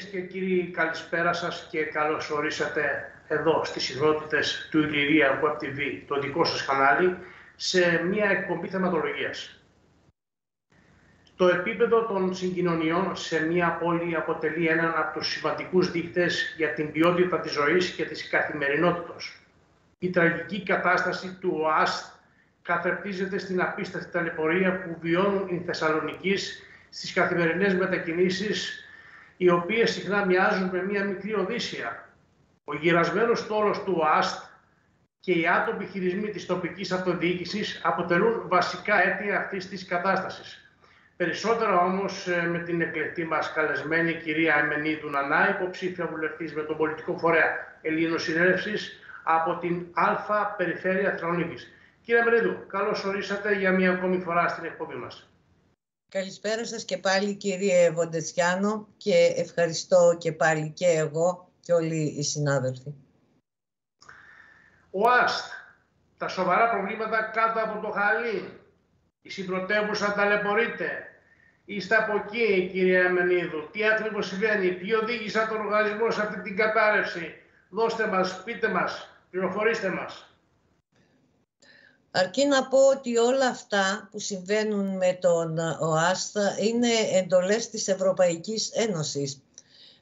Κυρίες και κύριοι, καλησπέρα σας και καλώς ορίσατε εδώ στις ιδρότητες του Ηλυρία Web TV, το δικό σας κανάλι, σε μια εκπομπή θεματολογίας. Το επίπεδο των συγκοινωνιών σε μια πόλη αποτελεί έναν από τους σημαντικούς δείκτες για την ποιότητα της ζωής και της καθημερινότητας. Η τραγική κατάσταση του ΟΑΣΤ καθερτίζεται στην απίστευτη ταλαιπωρία που βιώνουν οι Θεσσαλονικείς στις καθημερινές μετακινήσεις οι οποίες συχνά μοιάζουν με μία μικρή οδύσσια. Ο γυρασμένος στόλος του ΟΑΣΤ και οι άτομοι χειρισμοί της τοπικής αυτοδιοίκησης αποτελούν βασικά αίτια αυτής της κατάστασης. Περισσότερα όμως ε, με την εκλεκτή μας καλεσμένη κυρία Εμενίδου Νανά, υποψήφια βουλευτής με τον πολιτικό φορέα Ελληνοσυνέλευσης από την Α Περιφέρεια Θρονίκης. Κύριε Εμενίδου, καλώς ορίσατε για μία ακόμη φορά στην εκπομπή μας. Καλησπέρα σας και πάλι κύριε Βοντετσιάνο και ευχαριστώ και πάλι και εγώ και όλοι οι συνάδελφοι. Ο ΑΣΤ, τα σοβαρά προβλήματα κάτω από το χαλί, η συμπρωτεύουσα ταλαιπωρείται. Είστε από εκεί κύριε Αμενίδου. Τι ακριβώς συμβαίνει, ποιοι οδήγησαν τον οργανισμό σε αυτή την κατάρρευση; Δώστε μας, πείτε μας, πληροφορήστε μας. Αρκεί να πω ότι όλα αυτά που συμβαίνουν με τον ΟΑΣΤΑ είναι εντολές της Ευρωπαϊκής Ένωσης.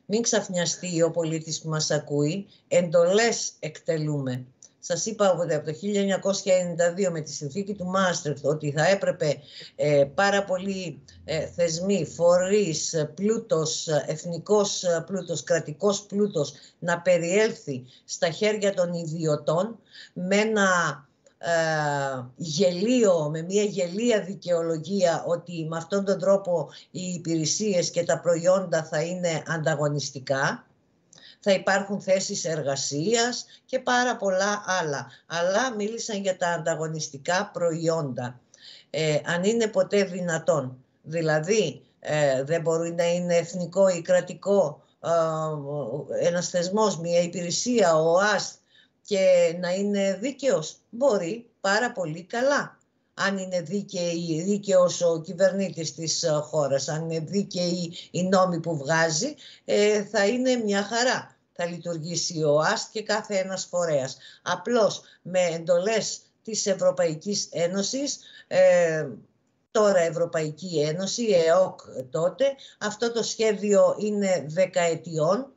Μην ξαφνιαστεί ο πολίτης που μας ακούει, εντολές εκτελούμε. Σας είπα από το 1992 με τη συνθήκη του Μάστρεφτ ότι θα έπρεπε ε, πάρα πολλοί ε, θεσμοί, φορείς, πλούτος, εθνικός πλούτος, κρατικός πλούτος να περιέλθει στα χέρια των ιδιωτών με ένα ε, γελίο, με μια γελία δικαιολογία ότι με αυτόν τον τρόπο οι υπηρεσίες και τα προϊόντα θα είναι ανταγωνιστικά, θα υπάρχουν θέσεις εργασίας και πάρα πολλά άλλα. Αλλά μίλησαν για τα ανταγωνιστικά προϊόντα. Ε, αν είναι ποτέ δυνατόν. Δηλαδή, ε, δεν μπορεί να είναι εθνικό ή κρατικό ε, ένας θεσμός, μια υπηρεσία, ο ΑΣΤ, και να είναι δίκαιος. Μπορεί πάρα πολύ καλά. Αν είναι δίκαιη, δίκαιος ο κυβερνήτης της ε, χώρας, αν είναι δίκαιη η νόμη που βγάζει, ε, θα είναι μια χαρά. Θα λειτουργήσει ο ΑΣΤ και κάθε ένας φορέας. Απλώς με εντολές της Ευρωπαϊκής Ένωσης, ε, τώρα Ευρωπαϊκή Ένωση, ΕΟΚ τότε, αυτό το σχέδιο είναι δεκαετιών,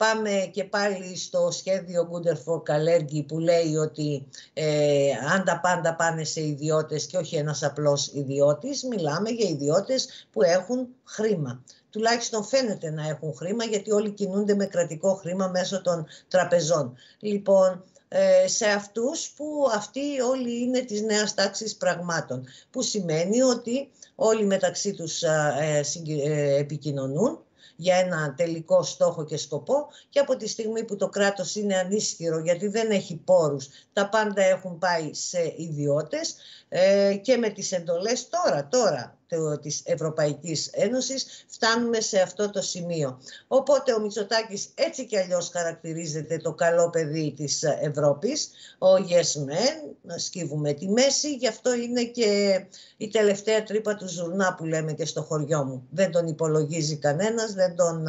Πάμε και πάλι στο σχέδιο Gunderfor Kalergi που λέει ότι ε, αν τα πάντα πάνε σε ιδιώτες και όχι ένας απλός ιδιώτης, μιλάμε για ιδιώτες που έχουν χρήμα. Τουλάχιστον φαίνεται να έχουν χρήμα γιατί όλοι κινούνται με κρατικό χρήμα μέσω των τραπεζών. Λοιπόν, ε, σε αυτούς που αυτοί όλοι είναι της νέας τάξης πραγμάτων, που σημαίνει ότι όλοι μεταξύ τους ε, ε, επικοινωνούν για ένα τελικό στόχο και σκοπό και από τη στιγμή που το κράτος είναι ανίσχυρο γιατί δεν έχει πόρους, τα πάντα έχουν πάει σε ιδιώτες ε, και με τις εντολές τώρα, τώρα της Ευρωπαϊκής Ένωσης φτάνουμε σε αυτό το σημείο. Οπότε ο Μητσοτάκης έτσι κι αλλιώς χαρακτηρίζεται το καλό παιδί της Ευρώπης, ο Yes Man, να σκύβουμε τη μέση, γι' αυτό είναι και η τελευταία τρύπα του ζουρνά που λέμε και στο χωριό μου. Δεν τον υπολογίζει κανένας, δεν τον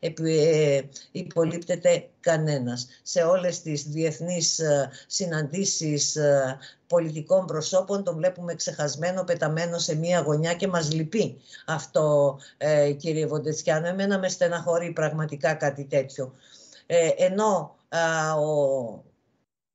ε, υπολείπτεται κανένας. Σε όλες τις διεθνείς συναντήσεις πολιτικών προσώπων τον βλέπουμε ξεχασμένο, πεταμένο σε μία γωνιά και μας λυπεί αυτό ε, κύριε Βοντετσιάνο. Εμένα με στεναχωρεί πραγματικά κάτι τέτοιο. Ε, ενώ ο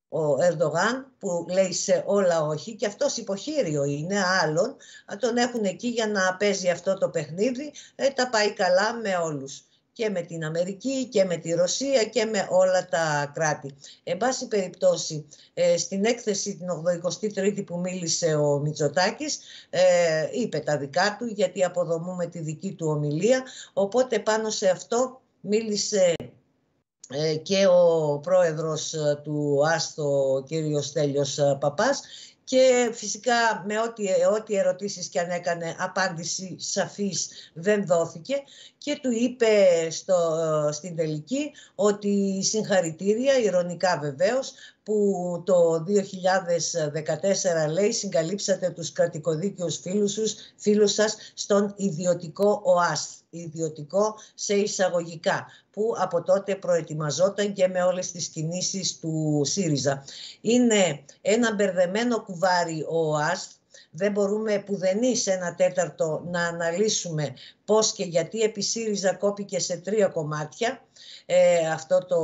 ο Ερντογάν που λέει σε όλα όχι και αυτός υποχείριο είναι άλλον, τον έχουν εκεί για να παίζει αυτό το παιχνίδι, ε, τα πάει καλά με όλους και με την Αμερική και με τη Ρωσία και με όλα τα κράτη. Εν πάση περιπτώσει, ε, στην έκθεση την 83η που μίλησε ο Μητσοτάκης, ε, είπε τα δικά του γιατί αποδομούμε τη δική του ομιλία, οπότε πάνω σε αυτό μίλησε ε, και ο πρόεδρος του ΆΣΤΟ, ο κύριος Στέλιος Παπάς και φυσικά με ό,τι, ό,τι ερωτήσεις και αν έκανε απάντηση σαφής δεν δόθηκε και του είπε στο, στην τελική ότι συγχαρητήρια, ηρωνικά βεβαίως, που το 2014 λέει συγκαλύψατε τους κρατικοδίκαιους φίλους, σας, φίλους σας στον ιδιωτικό ΟΑΣ, ιδιωτικό σε εισαγωγικά, που από τότε προετοιμαζόταν και με όλες τις κινήσεις του ΣΥΡΙΖΑ. Είναι ένα μπερδεμένο κουβάρι ο ΟΑΣ, δεν μπορούμε πουδενή σε ένα τέταρτο να αναλύσουμε πώς και γιατί επί ΣΥΡΙΖΑ κόπηκε σε τρία κομμάτια ε, αυτό το,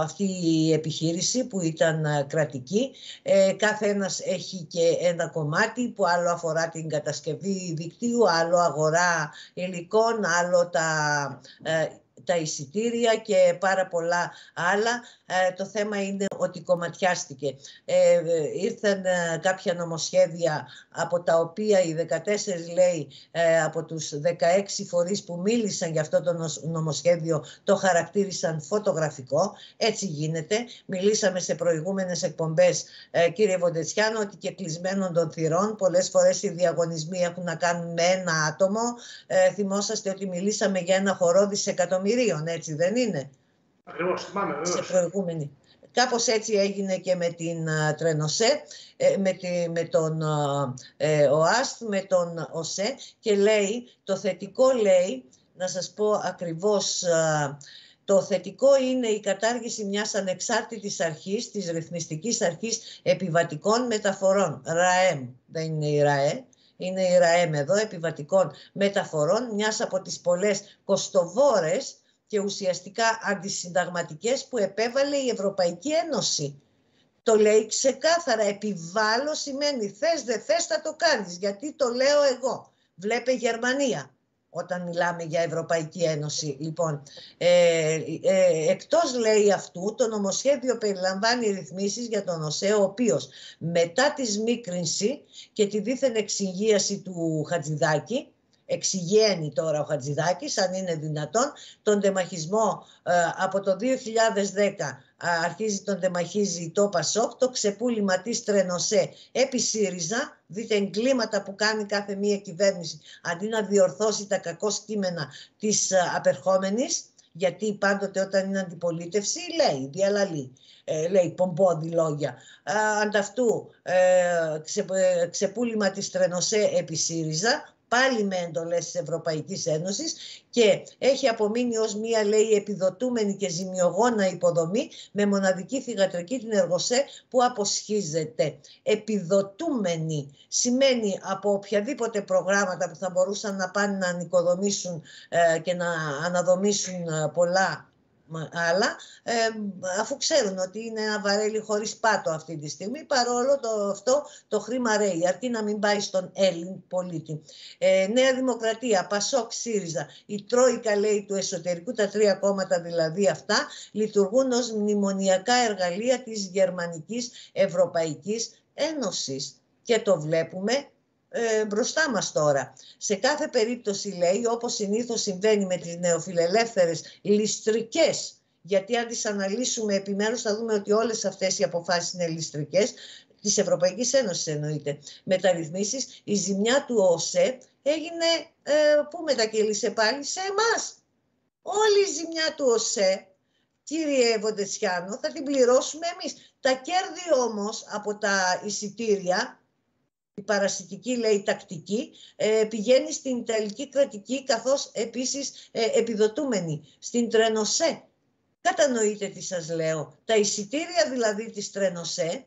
αυτή η επιχείρηση που ήταν ε, κρατική. Ε, κάθε ένας έχει και ένα κομμάτι που άλλο αφορά την κατασκευή δικτύου, άλλο αγορά υλικών, άλλο τα ε, τα εισιτήρια και πάρα πολλά άλλα. Ε, το θέμα είναι ότι κομματιάστηκε. Ε, ήρθαν ε, κάποια νομοσχέδια από τα οποία οι 14 λέει ε, από τους 16 φορείς που μίλησαν για αυτό το νομοσχέδιο το χαρακτήρισαν φωτογραφικό. Έτσι γίνεται. Μιλήσαμε σε προηγούμενες εκπομπές κύριε Βοντετσιάνο ότι και κλεισμένων των θυρών πολλές φορές οι διαγωνισμοί έχουν να κάνουν με ένα άτομο. θυμόσαστε ότι μιλήσαμε για ένα χορό δισεκατομμύρια έτσι δεν είναι; Ακριβώς, θυμάμαι, Σε προηγούμενη. Κάπως έτσι έγινε και με την uh, Τρενοσέ, ε, με, τη, με τον ε, ΟΑΣΤ, με τον ΟΣΕ και λέει, το θετικό λέει, να σας πω ακριβώς, το θετικό είναι η κατάργηση μιας ανεξάρτητης αρχής, της ρυθμιστικής αρχής επιβατικών μεταφορών, ΡΑΕΜ, δεν είναι η ΡΑΕ, είναι η ΡΑΕΜ εδώ, επιβατικών μεταφορών, μιας από τις πολλές κοστοβόρες και ουσιαστικά αντισυνταγματικές που επέβαλε η Ευρωπαϊκή Ένωση. Το λέει ξεκάθαρα, επιβάλλω σημαίνει θες δεν θες θα το κάνεις, γιατί το λέω εγώ. Βλέπε Γερμανία όταν μιλάμε για Ευρωπαϊκή Ένωση. Λοιπόν, ε, ε, εκτός λέει αυτού, το νομοσχέδιο περιλαμβάνει ρυθμίσεις για τον ΟΣΕ, ο οποίος μετά τη σμίκρινση και τη δίθεν εξυγίαση του Χατζηδάκη, εξηγαίνει τώρα ο Χατζηδάκης, αν είναι δυνατόν, τον τεμαχισμό ε, από το 2010 αρχίζει τον τεμαχίζει το ΠΑΣΟΚ, το ξεπούλημα της Τρενοσέ επί ΣΥΡΙΖΑ, δείτε εγκλήματα που κάνει κάθε μία κυβέρνηση, αντί να διορθώσει τα κακό κείμενα της απερχόμενης, γιατί πάντοτε όταν είναι αντιπολίτευση λέει, διαλαλεί, ε, λέει πομπόδι λόγια. ανταυτού ε, ξεπούλημα της Τρενοσέ επί ΣΥΡΙΖΑ, πάλι με εντολές της Ευρωπαϊκής Ένωσης και έχει απομείνει ως μία λέει επιδοτούμενη και ζημιογόνα υποδομή με μοναδική θηγατρική την εργοσέ που αποσχίζεται. Επιδοτούμενη σημαίνει από οποιαδήποτε προγράμματα που θα μπορούσαν να πάνε να ανοικοδομήσουν ε, και να αναδομήσουν ε, πολλά αλλά ε, αφού ξέρουν ότι είναι ένα βαρέλι χωρίς πάτο αυτή τη στιγμή παρόλο το, αυτό το χρήμα ρέει. Αρκεί να μην πάει στον Έλλην πολίτη. Ε, Νέα Δημοκρατία, Πασόκ, ΣΥΡΙΖΑ, η Τρόικα λέει του εσωτερικού, τα τρία κόμματα δηλαδή αυτά λειτουργούν ως μνημονιακά εργαλεία της Γερμανικής Ευρωπαϊκής Ένωσης. Και το βλέπουμε ε, μπροστά μας τώρα. Σε κάθε περίπτωση λέει, όπως συνήθως συμβαίνει με τις νεοφιλελεύθερες ληστρικές, γιατί αν τις αναλύσουμε επιμέρους θα δούμε ότι όλες αυτές οι αποφάσεις είναι ληστρικές, της Ευρωπαϊκής Ένωσης εννοείται, μεταρρυθμίσεις, η ζημιά του ΟΣΕ έγινε, ε, πού μετακύλησε πάλι, σε εμάς. Όλη η ζημιά του ΟΣΕ, κύριε Βοντεσιάνο, θα την πληρώσουμε εμείς. Τα κέρδη όμως από τα εισιτήρια η παρασιτική λέει τακτική, ε, πηγαίνει στην Ιταλική κρατική καθώς επίσης ε, επιδοτούμενη, στην Τρενοσέ. Κατανοείτε τι σας λέω. Τα εισιτήρια δηλαδή της Τρενοσέ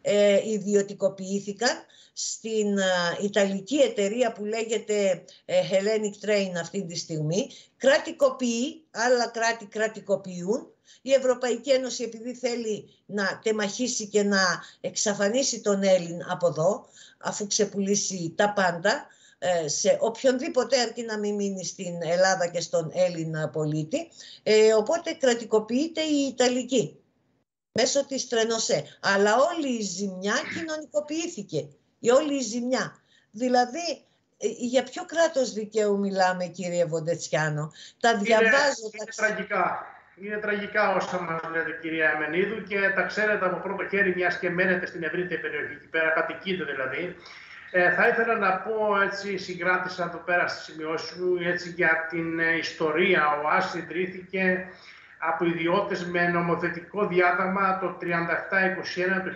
ε, ιδιωτικοποιήθηκαν στην Ιταλική εταιρεία που λέγεται Hellenic Train αυτή τη στιγμή. Κρατικοποιεί, άλλα κράτη κρατικοποιούν η Ευρωπαϊκή Ένωση επειδή θέλει να τεμαχίσει και να εξαφανίσει τον Έλλην από εδώ, αφού ξεπουλήσει τα πάντα, ε, σε οποιονδήποτε αρκεί να μην μείνει στην Ελλάδα και στον Έλληνα πολίτη. Ε, οπότε κρατικοποιείται η Ιταλική μέσω της Τρενοσέ. Αλλά όλη η ζημιά κοινωνικοποιήθηκε. Η όλη η ζημιά. Δηλαδή, ε, για ποιο κράτος δικαίου μιλάμε κύριε Βοντετσιάνο; Τα διαβάζω. Είναι, τα... τραγικά. Είναι τραγικά όσα μας λέτε, κυρία Εμενίδου, και τα ξέρετε από πρώτο χέρι, μιας και μένετε στην ευρύτερη περιοχή, εκεί πέρα κατοικείτε δηλαδή. Ε, θα ήθελα να πω, έτσι, συγκράτησα εδώ πέρα στη σημειώση μου, έτσι, για την ε, ιστορία. Ο ΑΣ ιδρύθηκε από ιδιώτες με νομοθετικό διάταγμα το 3721 του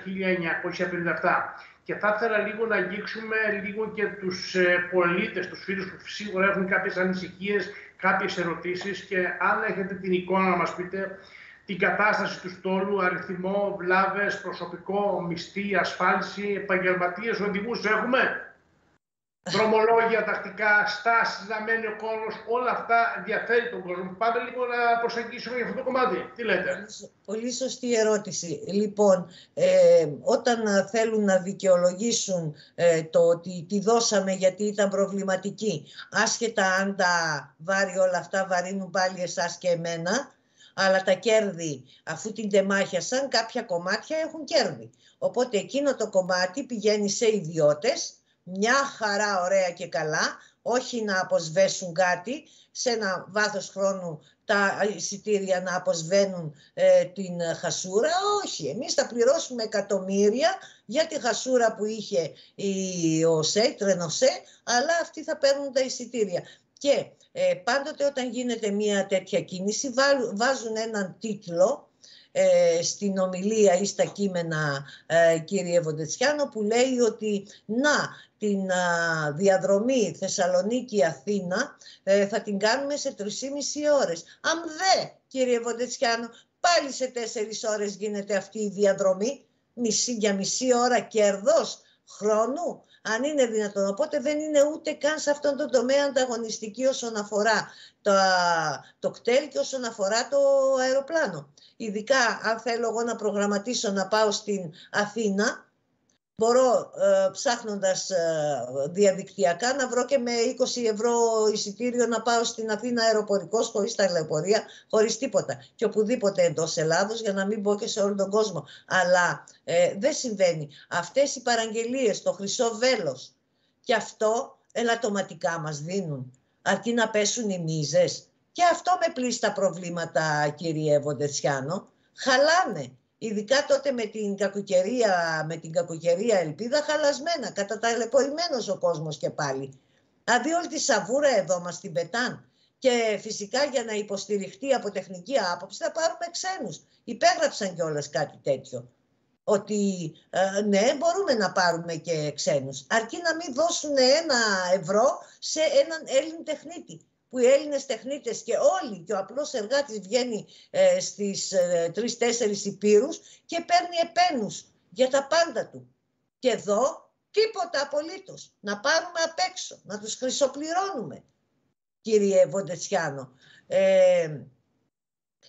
1957. Και θα ήθελα λίγο να αγγίξουμε λίγο και τους ε, πολίτες, τους φίλους που σίγουρα έχουν κάποιες ανησυχίες, κάποιες ερωτήσεις και αν έχετε την εικόνα να μας πείτε την κατάσταση του στόλου, αριθμό, βλάβες, προσωπικό, μισθή, ασφάλιση, επαγγελματίες, οδηγούς έχουμε; Δρομολόγια, τακτικά, στάσεις, να μένει ο κόσμος, όλα αυτά ενδιαφέρει τον κόσμο. Πάμε λίγο να προσεγγίσουμε για αυτό το κομμάτι. Τι λέτε; Πολύ σωστή ερώτηση. Λοιπόν, ε, όταν θέλουν να δικαιολογήσουν ε, το ότι τη δώσαμε γιατί ήταν προβληματική, άσχετα αν τα βάρη όλα αυτά βαρύνουν πάλι εσάς και εμένα, αλλά τα κέρδη αφού την τεμάχιασαν κάποια κομμάτια έχουν κέρδη. Οπότε εκείνο το κομμάτι πηγαίνει σε ιδιώτες μια χαρά ωραία και καλά, όχι να αποσβέσουν κάτι, σε ένα βάθος χρόνου τα εισιτήρια να αποσβαίνουν ε, την χασούρα. Όχι, εμείς θα πληρώσουμε εκατομμύρια για τη χασούρα που είχε η ΟΣΕ, η Τρενοσέ, αλλά αυτοί θα παίρνουν τα εισιτήρια. Και ε, πάντοτε όταν γίνεται μια τέτοια κίνηση βάζουν έναν τίτλο ε, στην ομιλία ή στα κείμενα ε, κύριε Βοντετσιάνο που λέει ότι να την διαδρομή Θεσσαλονίκη-Αθήνα ε, θα την κάνουμε σε 3,5 ώρες. Αν δε κύριε Βοντετσιάνο πάλι σε 4 ώρες γίνεται αυτή η διαδρομή μισή, για μισή ώρα κέρδος χρόνου αν είναι δυνατόν. Οπότε δεν είναι ούτε καν σε αυτόν τον τομέα ανταγωνιστική όσον αφορά το, το κτέλ και όσον αφορά το αεροπλάνο. Ειδικά αν θέλω εγώ να προγραμματίσω να πάω στην Αθήνα, μπορώ ε, ψάχνοντας ε, διαδικτυακά να βρω και με 20 ευρώ εισιτήριο να πάω στην Αθήνα αεροπορικός χωρίς τα λεωφορεία, χωρίς τίποτα και οπουδήποτε εντός Ελλάδος για να μην πω και σε όλο τον κόσμο. Αλλά ε, δεν συμβαίνει. Αυτές οι παραγγελίες, το χρυσό βέλος και αυτό ελαττωματικά μας δίνουν αρκεί να πέσουν οι μίζες. Και αυτό με πλήστα προβλήματα κύριε Βοντετσιάνο. Χαλάνε ειδικά τότε με την κακοκαιρία, με την κακοκαιρία ελπίδα, χαλασμένα, καταταλαιπωρημένος ο κόσμος και πάλι. Δηλαδή όλη τη σαβούρα εδώ μας την πετάν. Και φυσικά για να υποστηριχτεί από τεχνική άποψη θα πάρουμε ξένους. Υπέγραψαν κιόλας κάτι τέτοιο. Ότι ε, ναι, μπορούμε να πάρουμε και ξένους. Αρκεί να μην δώσουν ένα ευρώ σε έναν Έλλην τεχνίτη που οι Έλληνες τεχνίτες και όλοι και ο απλός εργάτης βγαίνει ε, στις ε, τρεις-τέσσερις υπήρους και παίρνει επένους για τα πάντα του. Και εδώ τίποτα απολύτως. Να πάρουμε απ' έξω, να τους χρυσοπληρώνουμε, κύριε Βοντετσιάνο. Ε,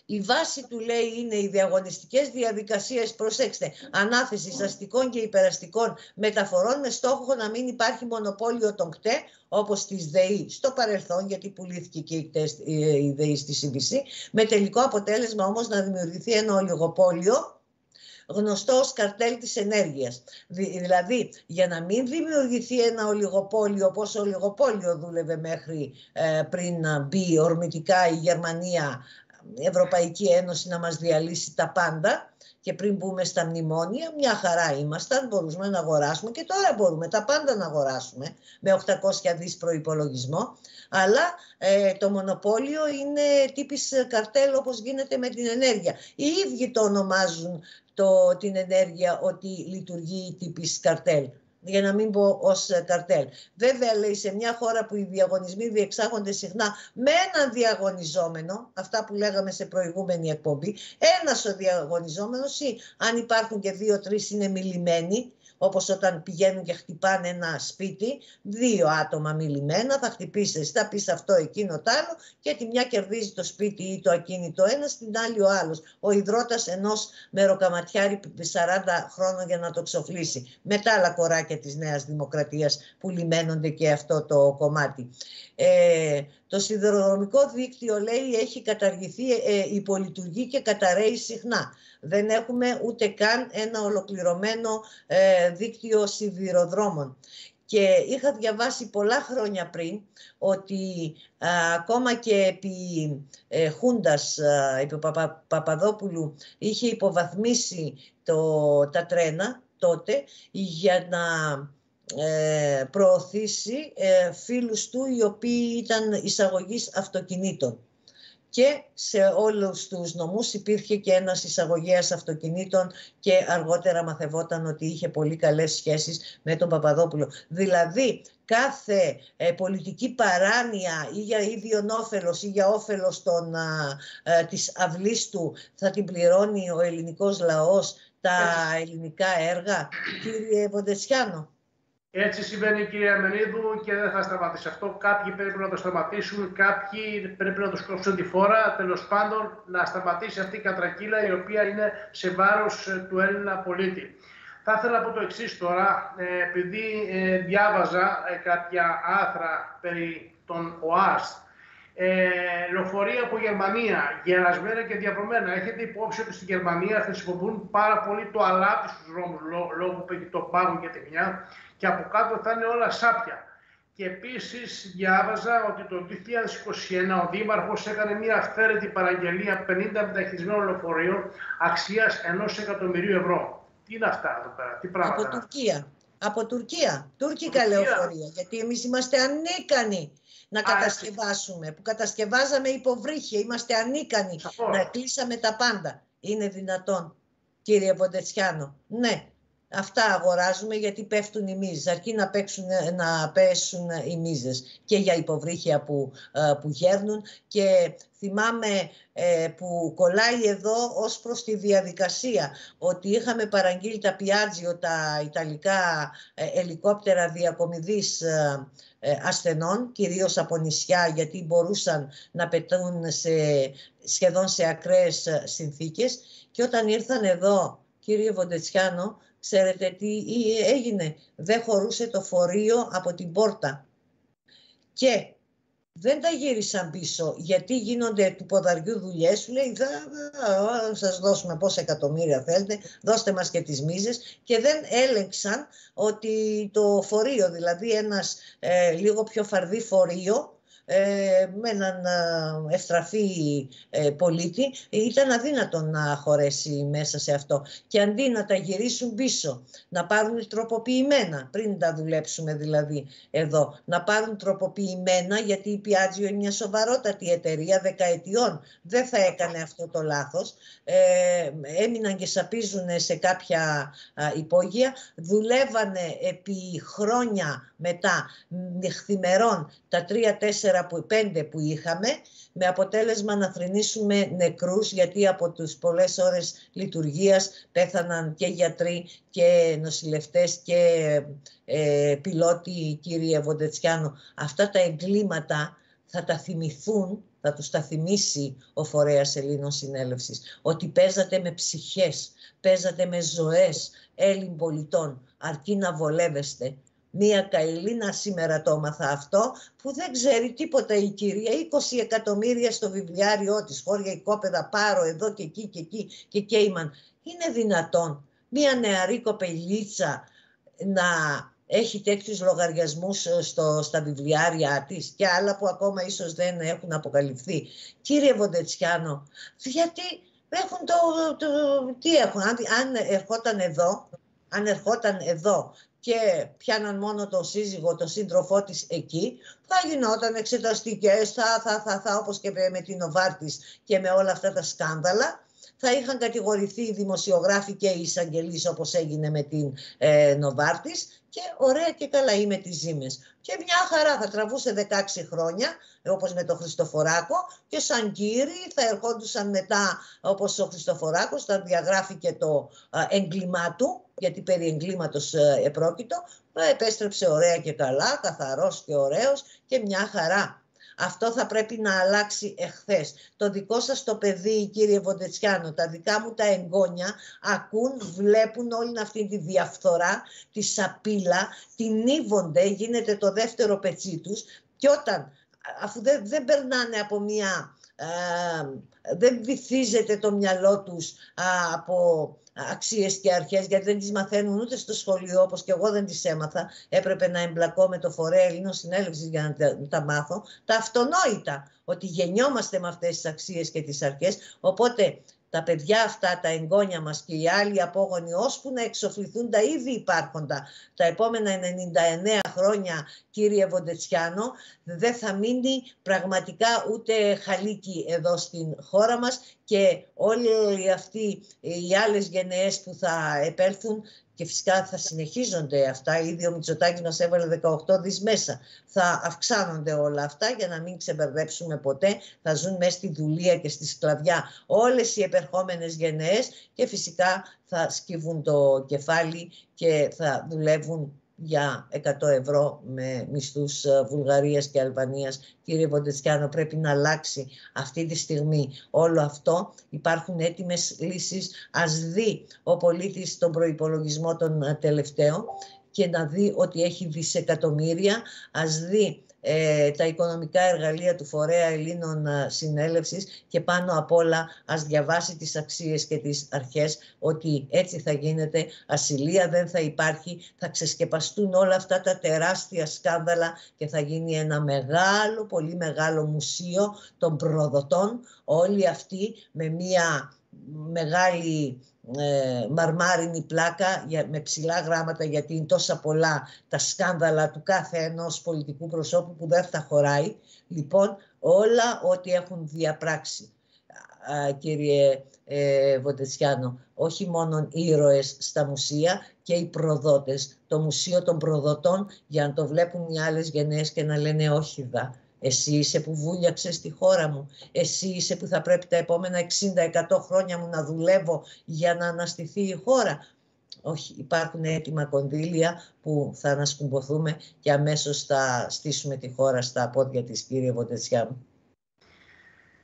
η βάση του λέει είναι οι διαγωνιστικές διαδικασίες, προσέξτε, ανάθεσης αστικών και υπεραστικών μεταφορών με στόχο να μην υπάρχει μονοπόλιο των ΚΤΕ όπως της ΔΕΗ στο παρελθόν, γιατί πουλήθηκε και η ΔΕΗ στη CBC, με τελικό αποτέλεσμα όμως να δημιουργηθεί ένα ολιγοπόλιο γνωστό ως καρτέλ της ενέργειας. Δηλαδή, για να μην δημιουργηθεί ένα ολιγοπόλιο, όπως ο ολιγοπόλιο δούλευε μέχρι ε, πριν μπει ορμητικά η Γερμανία Ευρωπαϊκή Ένωση να μας διαλύσει τα πάντα και πριν μπούμε στα μνημόνια, μια χαρά ήμασταν, μπορούμε να αγοράσουμε και τώρα μπορούμε τα πάντα να αγοράσουμε με 800 δις προϋπολογισμό, αλλά ε, το μονοπόλιο είναι τύπης καρτέλ όπως γίνεται με την ενέργεια. Οι ίδιοι το ονομάζουν το, την ενέργεια ότι λειτουργεί τύπης καρτέλ για να μην πω ως ε, καρτέλ. Βέβαια λέει σε μια χώρα που οι διαγωνισμοί διεξάγονται συχνά με έναν διαγωνιζόμενο, αυτά που λέγαμε σε προηγούμενη εκπομπή, ένας ο διαγωνιζόμενος ή αν υπάρχουν και δύο-τρεις είναι μιλημένοι, όπως όταν πηγαίνουν και χτυπάνε ένα σπίτι, δύο άτομα μιλημένα, θα χτυπήσει εσύ, θα πεις αυτό, εκείνο, το άλλο και τη μια κερδίζει το σπίτι ή το ακίνητο ένας, την άλλη ο άλλος. Ο υδρότας ενός μεροκαματιάρη 40 χρόνων για να το ξοφλήσει. Με τα άλλα κοράκια της Νέας Δημοκρατίας που λιμένονται και αυτό το κομμάτι. Ε, το σιδηροδρομικό δίκτυο λέει έχει καταργηθεί, ε, υπολειτουργεί και καταραίει συχνά. Δεν έχουμε ούτε καν ένα ολοκληρωμένο ε, δίκτυο σιδηροδρόμων. Και είχα διαβάσει πολλά χρόνια πριν ότι ακόμα και επί ε, Χούντας, επί Παπαδόπουλου, είχε υποβαθμίσει το, τα τρένα τότε για να ε, προωθήσει ε, φίλους του οι οποίοι ήταν εισαγωγής αυτοκινήτων. και σε όλους τους νομούς υπήρχε και ένας εισαγωγέας αυτοκινήτων και αργότερα μαθευόταν ότι είχε πολύ καλές σχέσεις με τον Παπαδόπουλο. Δηλαδή κάθε ε, πολιτική παράνοια ή για ίδιον όφελος ή για όφελος των, ε, της αυλής του θα την πληρώνει ο ελληνικός λαός τα ελληνικά έργα. Κύριε Βοντεσιάνο. Έτσι συμβαίνει κυρία Μενίδου και δεν θα σταματήσει αυτό. Κάποιοι πρέπει να το σταματήσουν, κάποιοι πρέπει να του κόψουν τη φόρα. Τέλος πάντων, να σταματήσει αυτή η κατρακύλα η οποία είναι σε βάρος ε, του Έλληνα πολίτη. Θα ήθελα να πω το εξής τώρα, ε, επειδή ε, διάβαζα κάποια άθρα περί των ΟΑΣΤ, ε, λεωφορεία από Γερμανία, γερασμένα και διαβρωμένα. Έχετε υπόψη ότι στη Γερμανία χρησιμοποιούν πάρα πολύ το αλάτι στους δρόμους λόγω που έχει το πάγο και τεχνιά και από κάτω θα είναι όλα σάπια. Και επίσης διάβαζα ότι το 2021 ο Δήμαρχος έκανε μια αυθαίρετη παραγγελία 50 μεταχειρισμένων λεωφορείων αξίας 1 εκατομμυρίου ευρώ. Τι είναι αυτά εδώ πέρα, τι πράγματα. Από Τουρκία. Από Τουρκία. Τουρκικά λεωφορεία. Γιατί εμείς είμαστε ανίκανοι να κατασκευάσουμε. Που κατασκευάζαμε υποβρύχια. Είμαστε ανίκανοι να κλείσαμε τα πάντα. Είναι δυνατόν, κύριε Βοντετσιάνο; Ναι, Αυτά αγοράζουμε γιατί πέφτουν οι μίζες, αρκεί να, παίξουν, να πέσουν οι μίζες. Και για υποβρύχια που, ε, που γέρνουν. Και θυμάμαι ε, που κολλάει εδώ ως προς τη διαδικασία ότι είχαμε παραγγείλει τα Piaggio, τα ιταλικά ε, ελικόπτερα διακομιδής ασθενών, κυρίως από νησιά γιατί μπορούσαν να πετούν σε, σχεδόν σε ακραίες συνθήκες. Και όταν ήρθαν εδώ κύριε Βοντετσιάνο Ξέρετε τι έγινε. Δεν χωρούσε το φορείο από την πόρτα. Και δεν τα γύρισαν πίσω γιατί γίνονται του ποδαριού δουλειές. Σου λέει θα σας δώσουμε πόσα εκατομμύρια θέλετε, δώστε μας και τις μίζες και δεν έλεγξαν ότι το φορείο, δηλαδή ένας ε, λίγο πιο φαρδί φορείο ε, με έναν ε, ευτραφή ε, πολίτη ήταν αδύνατο να χωρέσει μέσα σε αυτό. Και αντί να τα γυρίσουν πίσω, να πάρουν τροποποιημένα, πριν τα δουλέψουμε δηλαδή εδώ, να πάρουν τροποποιημένα γιατί η Piaggio είναι μια σοβαρότατη εταιρεία δεκαετιών, δεν θα έκανε αυτό το λάθος, ε, έμειναν και σαπίζουν σε κάποια υπόγεια, δουλεύανε επί χρόνια μετά νυχθημερών τα τρία-τέσσερα που, πέντε που είχαμε με αποτέλεσμα να θρυνήσουμε νεκρούς γιατί από τους πολλές ώρες λειτουργίας πέθαναν και γιατροί και νοσηλευτές και ε, πιλότοι κύριε Βοντετσιάνο. Αυτά τα εγκλήματα θα τα θυμηθούν, θα τους τα θυμίσει ο Φορέας Ελλήνων Συνέλευσης, ότι παίζατε με ψυχές, παίζατε με ζωές Έλλην πολιτών, αρκεί να βολεύεστε Μία καηλίνα σήμερα το έμαθα αυτό που δεν ξέρει τίποτα η κυρία. 20 εκατομμύρια στο βιβλιάριό της, χώρια οικόπεδα πάρω εδώ και εκεί και εκεί και κέιμαν. Είναι δυνατόν μία νεαρή κοπελίτσα να έχει τέτοιους λογαριασμούς ε, στο, στα βιβλιάρια της και άλλα που ακόμα ίσως δεν έχουν αποκαλυφθεί. Κύριε Βοντετσιάνο, γιατί έχουν το, το τι έχουν, αν, αν ερχόταν εδώ, αν ερχόταν εδώ και πιάναν μόνο τον σύζυγο, τον σύντροφό της εκεί, θα γινόταν εξεταστικές, θα, θα, θα, θα, όπως και με την Οβάρτης και με όλα αυτά τα σκάνδαλα. Θα είχαν κατηγορηθεί οι δημοσιογράφοι και οι εισαγγελείς όπως έγινε με την ε, Νοβάρτης και ωραία και καλά είμαι τις ζήμες. Και μια χαρά θα τραβούσε 16 χρόνια, όπως με τον Χριστοφοράκο, και σαν κύριοι θα ερχόντουσαν μετά, όπως ο Χριστοφοράκος, θα διαγράφει και το έγκλημά του, γιατί περί εγκλήματος ε, επρόκειτο, επέστρεψε ωραία και καλά, καθαρός και ωραίος και μια χαρά. Αυτό θα πρέπει να αλλάξει εχθές. Το δικό σας το παιδί, κύριε Βοντετσιάνο, τα δικά μου τα εγγόνια ακούν, βλέπουν όλη αυτή τη διαφθορά, τη σαπίλα, την ύβονται, γίνεται το δεύτερο πετσί τους και όταν, αφού δεν, δεν περνάνε από μια... δεν βυθίζεται το μυαλό τους από αξίες και αρχές γιατί δεν τις μαθαίνουν ούτε στο σχολείο όπως και εγώ δεν τις έμαθα. Έπρεπε να εμπλακώ με το φορέα Ελλήνων Συνέλευσης για να τα μάθω. Τα αυτονόητα ότι γεννιόμαστε με αυτές τις αξίες και τις αρχές. Οπότε τα παιδιά αυτά, τα εγγόνια μας και οι άλλοι απόγονοι, ώσπου να εξοφληθούν τα ήδη υπάρχοντα τα επόμενα 99 χρόνια, κύριε Βοντετσιάνο, δεν θα μείνει πραγματικά ούτε χαλίκι εδώ στην χώρα μας και όλοι αυτοί οι άλλες γενναίες που θα επέλθουν και φυσικά θα συνεχίζονται αυτά. Ήδη ο Μητσοτάκης μας έβαλε 18 δις μέσα. Θα αυξάνονται όλα αυτά για να μην ξεμπερδέψουμε ποτέ. Θα ζουν μέσα στη δουλεία και στη σκλαβιά όλες οι επερχόμενες γενναίες και φυσικά θα σκύβουν το κεφάλι και θα δουλεύουν για 100 ευρώ με μισθούς ε, Βουλγαρίας και Αλβανίας. Κύριε Βοντετσιάνο, πρέπει να αλλάξει αυτή τη στιγμή όλο αυτό. Υπάρχουν έτοιμες λύσεις. Ας δει ο πολίτης τον προϋπολογισμό των ε, τελευταίων και να δει ότι έχει δισεκατομμύρια. Ας δει ε, τα οικονομικά εργαλεία του Φορέα Ελλήνων ε, Συνέλευσης και πάνω απ' όλα ας διαβάσει τις αξίες και τις αρχές ότι έτσι θα γίνεται, ασυλία δεν θα υπάρχει, θα ξεσκεπαστούν όλα αυτά τα τεράστια σκάνδαλα και θα γίνει ένα μεγάλο, πολύ μεγάλο μουσείο των προδοτών, όλοι αυτοί με μια μεγάλη ε, μαρμάρινη πλάκα για, με ψηλά γράμματα γιατί είναι τόσα πολλά τα σκάνδαλα του κάθε ενός πολιτικού προσώπου που δεν θα χωράει. Λοιπόν, όλα ό,τι έχουν διαπράξει, κύριε ε, Βοτετσιάνο, όχι μόνο ήρωες στα μουσεία και οι προδότες, το Μουσείο των Προδοτών για να το βλέπουν οι άλλες γενναίες και να λένε όχι δα. Εσύ είσαι που βούλιαξες στη χώρα μου. Εσύ είσαι που θα πρέπει τα επόμενα 60-100 χρόνια μου να δουλεύω για να αναστηθεί η χώρα. Όχι, υπάρχουν έτοιμα κονδύλια που θα ανασκουμποθούμε και αμέσως θα στήσουμε τη χώρα στα πόδια της, κύριε Βοντετσιά μου.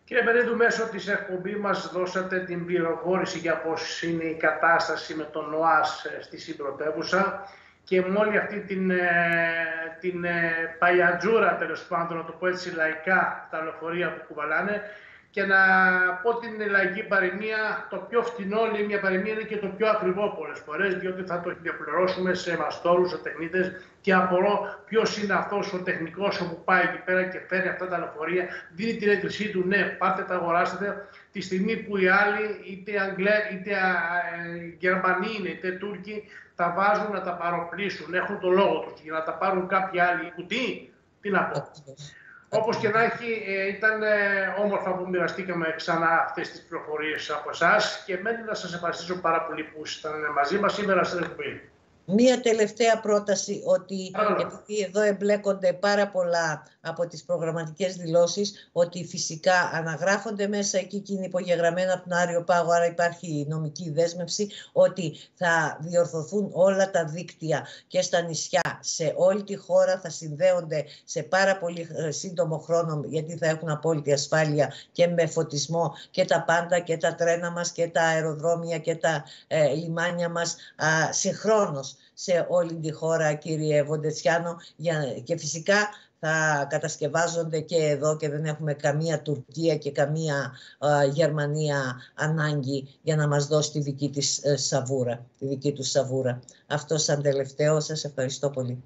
Κύριε Περίδου, μέσω της εκπομπής μας δώσατε την πληροφόρηση για πώς είναι η κατάσταση με τον ΟΑΣ στη συμπρωτεύουσα και με όλη αυτή την, ε, την ε, παλιατζούρα, τέλος πάντων, να το πω έτσι λαϊκά, τα λεωφορεία που κουβαλάνε, και να πω την λαϊκή παροιμία, το πιο φτηνό λέει μια παροιμία είναι και το πιο ακριβό πολλές φορές, διότι θα το διαπληρώσουμε σε μαστόρους, σε τεχνίτες και απορώ ποιος είναι αυτός ο τεχνικός που πάει εκεί πέρα και φέρει αυτά τα λεωφορεία, δίνει την έγκρισή του, ναι, πάτε τα αγοράσετε, τη στιγμή που οι άλλοι, είτε Αγγλέ, είτε ε, Γερμανοί είναι, είτε Τούρκοι, τα βάζουν να τα παροπλήσουν, έχουν το λόγο τους. Για να τα πάρουν κάποιοι άλλοι κουτί, τι να πω. Όπως και να έχει, ε, ήταν ε, όμορφα που μοιραστήκαμε ξανά αυτές τις πληροφορίες από εσάς και μένει να σας ευχαριστήσω πάρα πολύ που ήσασταν μαζί μας σήμερα στην εκπομπή. Μία τελευταία πρόταση ότι επειδή εδώ εμπλέκονται πάρα πολλά από τις προγραμματικές δηλώσεις ότι φυσικά αναγράφονται μέσα εκεί και είναι υπογεγραμμένα από τον Άριο Πάγο άρα υπάρχει νομική δέσμευση ότι θα διορθωθούν όλα τα δίκτυα και στα νησιά σε όλη τη χώρα θα συνδέονται σε πάρα πολύ ε, σύντομο χρόνο γιατί θα έχουν απόλυτη ασφάλεια και με φωτισμό και τα πάντα και τα τρένα μας και τα αεροδρόμια και τα ε, λιμάνια μας α, συγχρόνως σε όλη τη χώρα κύριε Βοντετσιάνο και φυσικά θα κατασκευάζονται και εδώ και δεν έχουμε καμία Τουρκία και καμία Γερμανία ανάγκη για να μας δώσει τη δική της ε, σαβούρα, τη δική τους σαβούρα. Αυτό σαν τελευταίο σας ευχαριστώ πολύ.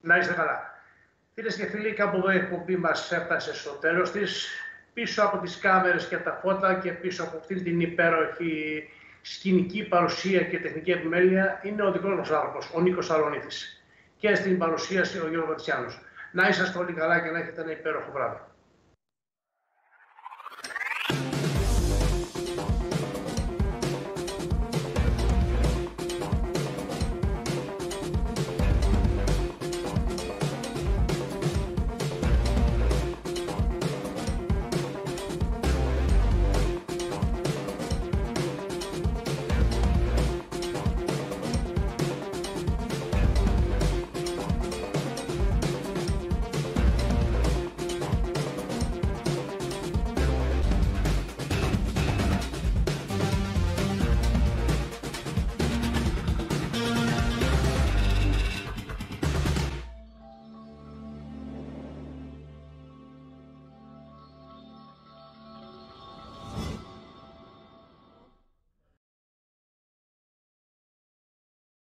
Να είστε καλά. Φίλες και φίλοι, κάπου εδώ η εκπομπή μας έφτασε στο τέλος της. Πίσω από τις κάμερες και τα φώτα και πίσω από αυτή την υπέροχη σκηνική παρουσία και τεχνική επιμέλεια είναι ο δικός μας άνθρωπος, ο Νίκος Αλονίτη. Και στην παρουσίαση ο Γιώργος Βατσιάνο. Να είσαστε όλοι καλά και να έχετε ένα υπέροχο βράδυ.